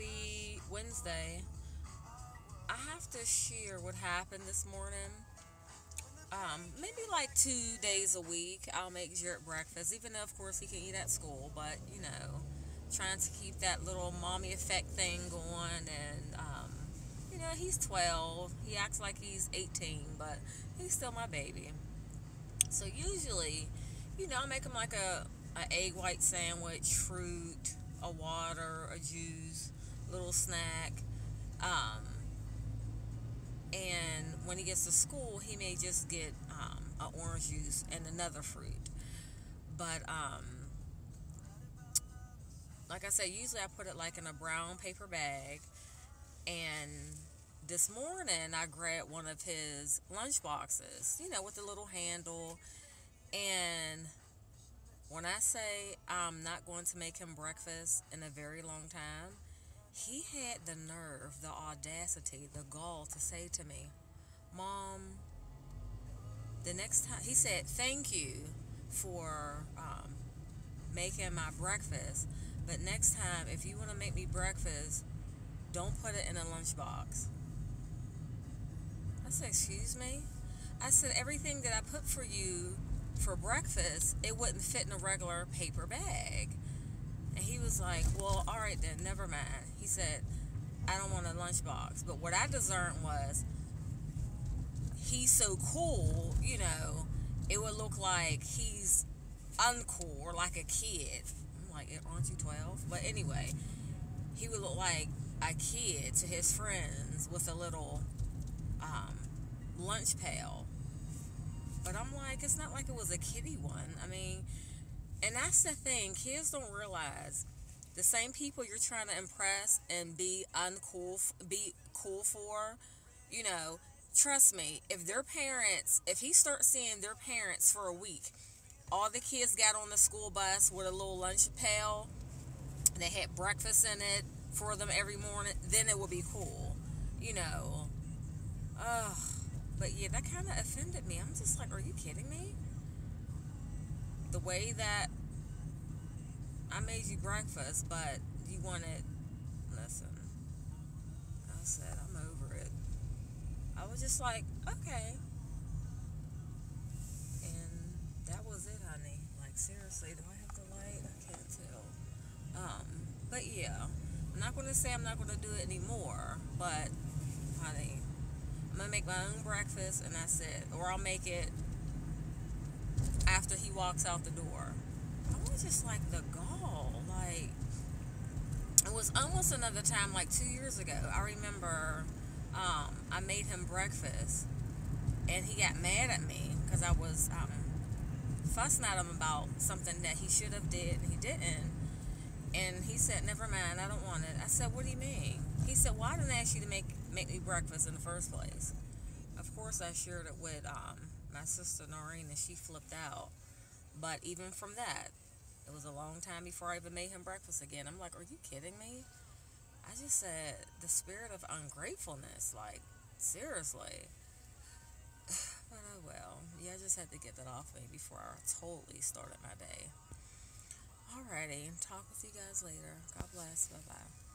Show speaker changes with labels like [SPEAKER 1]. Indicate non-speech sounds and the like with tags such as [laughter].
[SPEAKER 1] Happy Wednesday. I have to share what happened this morning. Um, maybe like two days a week, I'll make Jared breakfast, even though, of course, he can eat at school, but you know, trying to keep that little mommy effect thing going. And, um, you know, he's 12, he acts like he's 18, but he's still my baby. So, usually, you know, I'll make him like a, a egg white sandwich, fruit, a water, a juice, little snack. Um, and when he gets to school, he may just get um, an orange juice and another fruit. But um, like I said, usually I put it like in a brown paper bag. And this morning I grabbed one of his lunch boxes, you know, with the little handle. And when I say I'm not going to make him breakfast in a very long time, he had the nerve, the audacity, the gall to say to me, Mom, the next time, he said, Thank you for um, making my breakfast, but next time, if you want to make me breakfast, don't put it in a lunchbox. I said, Excuse me? I said, Everything that I put for you for breakfast, it wouldn't fit in a regular paper bag. And he was like, Well, all right then, never mind. He said, I don't want a lunchbox. But what I discerned was, he's so cool, you know, it would look like he's uncool or like a kid. I'm like, aren't you 12? But anyway, he would look like a kid to his friends with a little um, lunch pail. But I'm like, it's not like it was a kitty one. I mean, and that's the thing, kids don't realize the same people you're trying to impress and be uncool, be cool for, you know, trust me, if their parents, if he starts seeing their parents for a week, all the kids got on the school bus with a little lunch pail, they had breakfast in it for them every morning, then it would be cool, you know. Ugh. But yeah, that kind of offended me. I'm just like, are you kidding me? The way that I made you breakfast, but you wanted. Listen, I said, I'm over it. I was just like, okay. And that was it, honey. Like, seriously, do I have the light? I can't tell. Um, but yeah, I'm not going to say I'm not going to do it anymore, but, honey, I'm going to make my own breakfast, and that's it. Or I'll make it after he walks out the door. I was just like, the gall. Like, it was almost another time, like two years ago. I remember um, I made him breakfast, and he got mad at me because I was um, fussing at him about something that he should have did and he didn't. And he said, "Never mind, I don't want it." I said, "What do you mean?" He said, "Well, didn't I ask you to make make me breakfast in the first place." Of course, I shared it with um, my sister Noreen, and she flipped out. But even from that, it was a long time before I even made him breakfast again. I'm like, "Are you kidding me?" I just said the spirit of ungratefulness. Like, seriously. [sighs] But oh well. Yeah, I just had to get that off me before I totally started my day. Alrighty. Talk with you guys later. God bless. Bye bye.